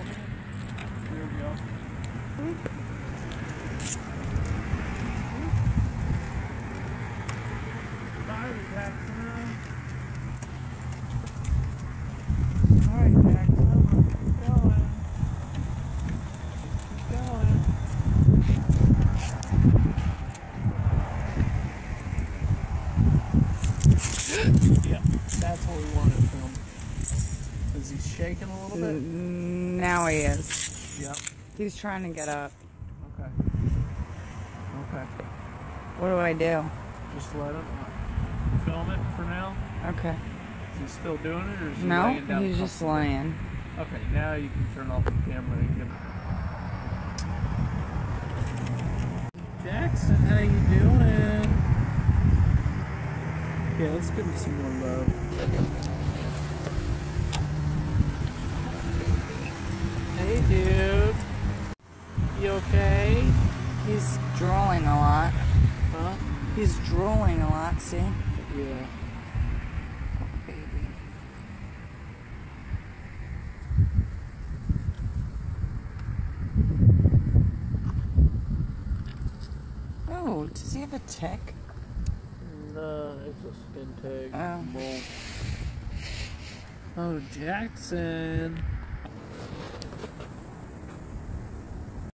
filming it? Here we go. Yeah, that's what we wanted to film. Is he shaking a little bit? Mm, now he is. Yep. He's trying to get up. Okay. Okay. What do I do? Just let him uh, film it for now. Okay. Is he still doing it, or is he No, laying down? No, he's just laying. Okay, now you can turn off the camera and give. Jackson, how you doing? Yeah, let's give him some more love. Okay? He's drooling a lot. Huh? He's drooling a lot, see? Yeah. Baby. Oh, does he have a tick? No, it's a skin tag. Oh. Oh, Jackson.